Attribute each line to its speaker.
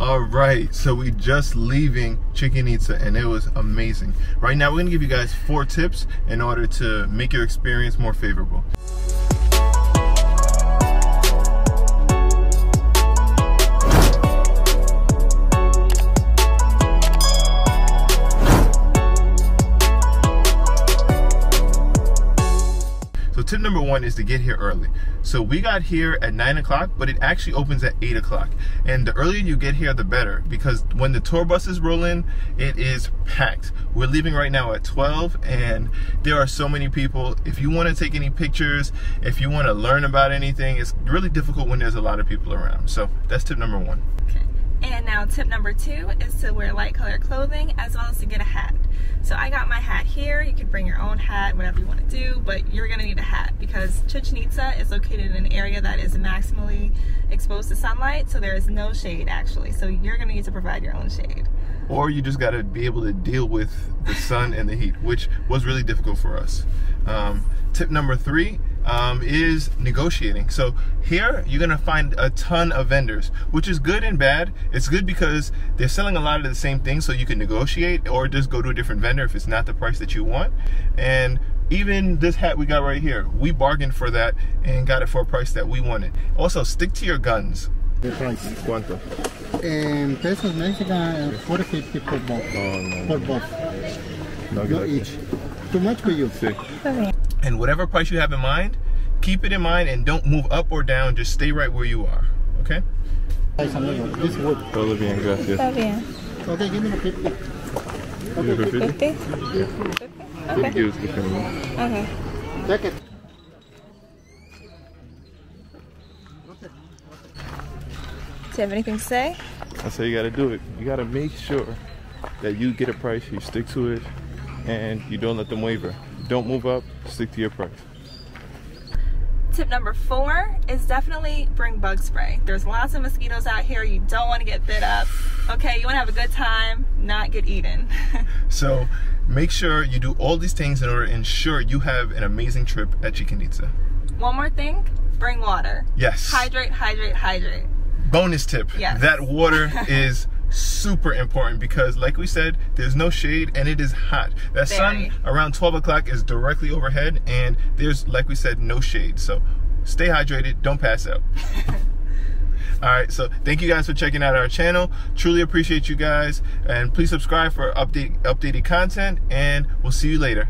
Speaker 1: All right, so we just leaving Chichen Itza and it was amazing. Right now, we're gonna give you guys four tips in order to make your experience more favorable. Tip number one is to get here early. So we got here at nine o'clock, but it actually opens at eight o'clock. And the earlier you get here, the better, because when the tour buses roll in, it is packed. We're leaving right now at 12, and there are so many people. If you want to take any pictures, if you want to learn about anything, it's really difficult when there's a lot of people around. So that's tip number one.
Speaker 2: Okay. And now tip number two is to wear light colored clothing as well as to get a hat. So I got my hat here. You can bring your own hat, whatever you want to do, but you're gonna need a hat because Chichen Itza is located in an area that is maximally exposed to sunlight, so there is no shade actually. So you're gonna need to provide your own shade.
Speaker 1: Or you just gotta be able to deal with the sun and the heat, which was really difficult for us. Um, tip number three um, is negotiating. So here you're gonna find a ton of vendors, which is good and bad. It's good because they're selling a lot of the same things, so you can negotiate or just go to a different vendor if it's not the price that you want. And even this hat we got right here, we bargained for that and got it for a price that we wanted. Also, stick to your guns.
Speaker 3: The price.
Speaker 1: ¿Cuánto?
Speaker 3: In pesos Mexican, 450 per both.
Speaker 1: Oh, no.
Speaker 3: For both.
Speaker 1: No,
Speaker 3: Not each. Too much for you.
Speaker 1: Sí. And whatever price you have in mind, keep it in mind and don't move up or down. Just stay right where you are. Okay?
Speaker 3: Nice. This wood.
Speaker 1: Todo bien, gracias.
Speaker 4: Está bien.
Speaker 3: Okay, give me the 50.
Speaker 1: You for 50?
Speaker 4: 50?
Speaker 1: Thank you, Mr. Cameron.
Speaker 4: Okay.
Speaker 3: Take it.
Speaker 4: Do you have anything to say?
Speaker 1: That's how you gotta do it. You gotta make sure that you get a price, you stick to it, and you don't let them waver. Don't move up, stick to your price.
Speaker 2: Tip number four is definitely bring bug spray. There's lots of mosquitoes out here. You don't want to get bit up. Okay, you want to have a good time, not get eaten.
Speaker 1: So make sure you do all these things in order to ensure you have an amazing trip at Chichen Itza.
Speaker 2: One more thing, bring water.
Speaker 1: Yes.
Speaker 2: Hydrate, hydrate, hydrate.
Speaker 1: Bonus tip.
Speaker 2: Yes.
Speaker 1: That water is super important because like we said, there's no shade and it is hot. That
Speaker 2: Very.
Speaker 1: sun around 12 o'clock is directly overhead and there's, like we said, no shade. So stay hydrated, don't pass out. All right, so thank you guys for checking out our channel. Truly appreciate you guys, and please subscribe for update updated content. And we'll see you later.